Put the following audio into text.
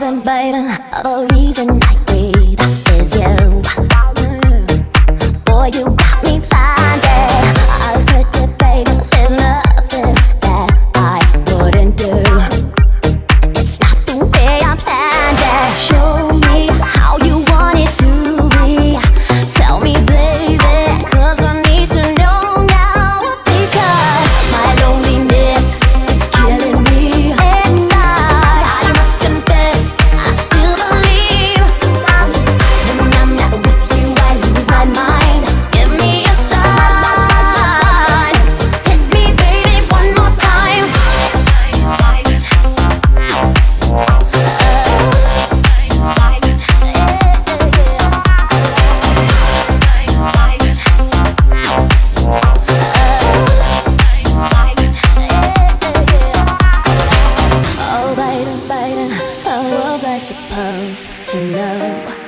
baby, baby The reason I breathe is you. Boy, you to know.